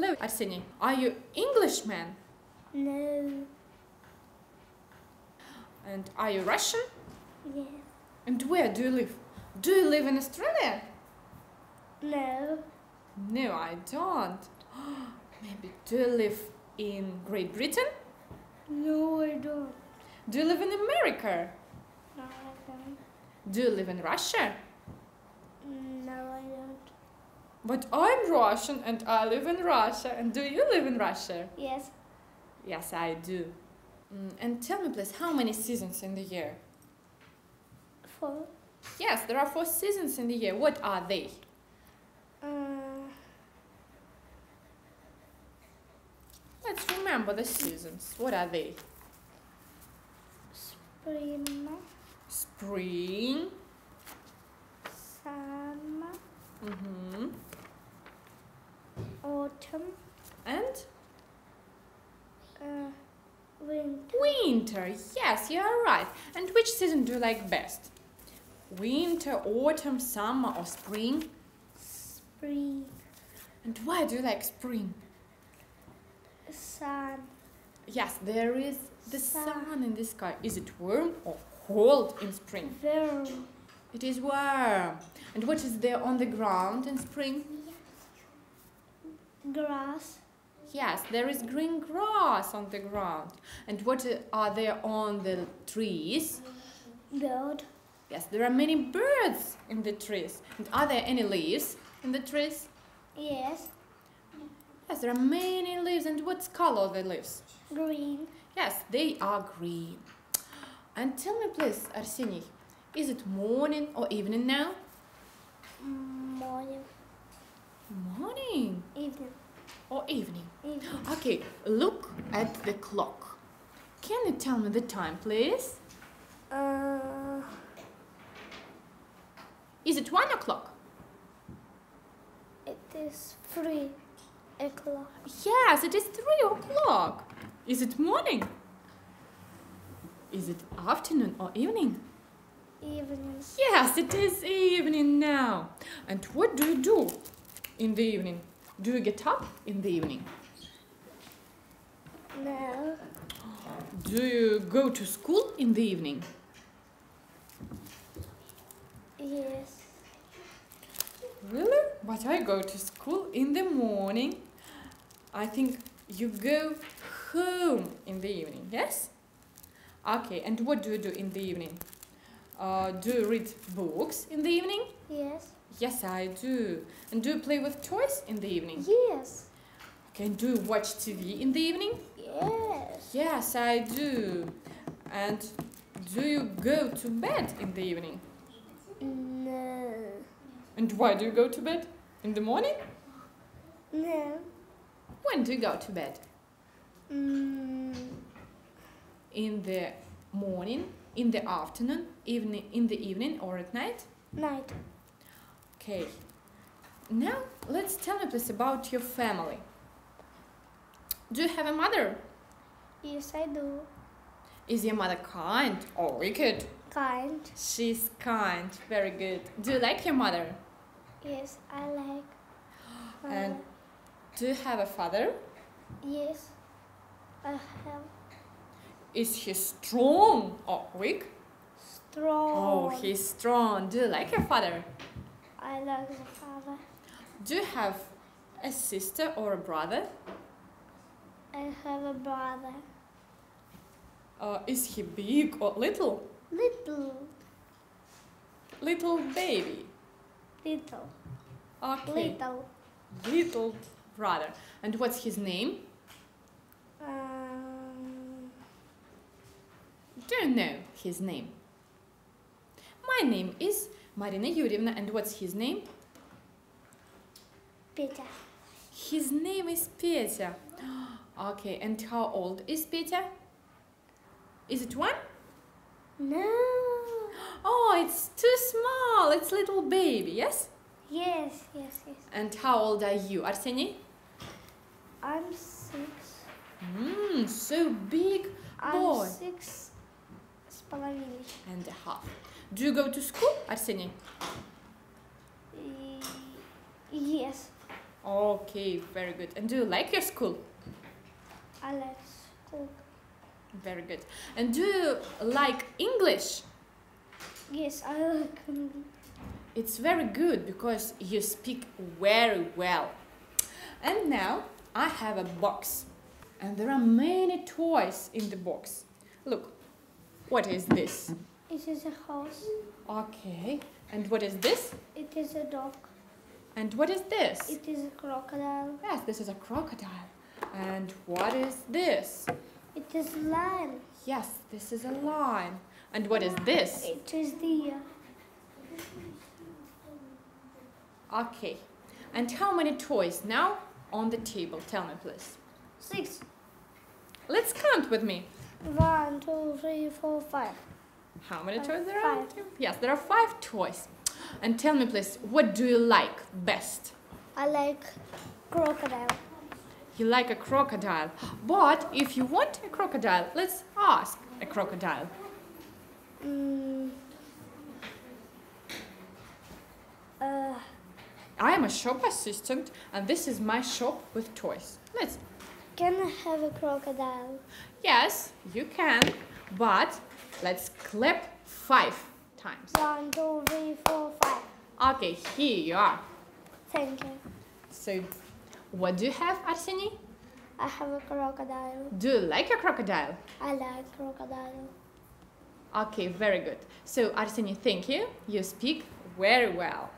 Hello, Arseny. Are you Englishman? No. And are you Russian? Yes. And where do you live? Do you live in Australia? No. No, I don't. Maybe do you live in Great Britain? No, I don't. Do you live in America? No, I don't. Do you live in Russia? No, I don't. But I'm Russian and I live in Russia. And do you live in Russia? Yes. Yes, I do. Mm, and tell me, please, how many seasons in the year? Four. Yes, there are four seasons in the year. What are they? Uh, Let's remember the seasons. What are they? spring, Spring. summer, Mm-hmm. autumn, And uh, winter. Yes, you are right. And which season do you like best? Winter, autumn, summer, or spring? Spring, And why do you like spring? sun, Yes, there is the Sun. sun in the sky. Is it warm or cold in spring? warm, It is warm. And what is there on the ground in spring? grass, Yes, there is green grass on the ground. And what are there on the trees? bird, Yes, there are many birds in the trees. And are there any leaves in the trees? yes, Yes, there are many leaves. And what color are the leaves? green, Yes, they are green. And tell me, please, Arseny, is it morning or evening now? Mm, morning, Morning evening, or evening? Okay, look at the clock. Can you tell me the time, please? Uh, Is it one o'clock? it is three o'clock. Yes, it is three o'clock. Is it morning? Is it afternoon or evening? Evening. Yes, it is evening now. And what do you do in the evening? Do you get up in the evening? No. Do you go to school in the evening? Yes. Really? But I go to school in the morning. I think you go home in the evening, yes? Okay, and what do you do in the evening? Uh, do you read books in the evening? Yes. Yes, I do. And do you play with toys in the evening? Yes. Okay, do you watch TV in the evening? Yes. Yes, I do. And do you go to bed in the evening? No. And why do you go to bed? In the morning? No. When do you go to bed? Mm, In the morning, in the afternoon, evening, in the evening, or at night? night. Okay. Now, let's tell me please about your family. Do you have a mother? Yes, I do. Is your mother kind or wicked? Kind. She's kind. Very good. Do you like your mother? Yes, I like. And do you have a father? yes, I have Is he strong or weak? strong. Oh, he's strong. Do you like your father? I like the father. Do you have a sister or a brother? I have a brother. Uh, is he big or little? Little, Little baby. little, Okay. little. Little brother. And what's his name? Um, Don't know his name? My name is Marina Yurievna, and what's his name? Peter. His name is Petya. Okay, and how old is Petya? Is it one? No. Oh, it's too small. It's little baby, yes? Yes, yes, yes. And how old are you, Arseny? I'm six. Mmm, so big boy. I'm six and a half. Do you go to school, Arseny? Yes. Okay, very good. And do you like your school? I like school. Very good. And do you like English? Yes, I like English. It's very good because you speak very well. And now I have a box. And there are many toys in the box. Look, what is this? It is a house. Okay. And what is this? It is a dog. And what is this? It is a crocodile. Yes, this is a crocodile. And what is this? It is a lion. Yes, this is a lion. And what is this? It is deer. Uh, okay. And how many toys now on the table? Tell me, please. Six. Let's count with me. One, two, three, four, five. How many Five. toys there are? Five. Yes, there are five toys. And tell me, please, what do you like best? I like crocodile. You like a crocodile. But if you want a crocodile, let's ask a crocodile. Mm. Uh, I am a shop assistant, and this is my shop with toys. Let's. Can I have a crocodile? Yes, you can, but let's clap five times. One, two, three, four, five. Okay, here you are. Thank you. So, what do you have, Arseny? I have a crocodile. Do you like a crocodile? I like crocodile. Okay, very good. So, Arseny, thank you. You speak very well.